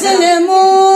وسلموا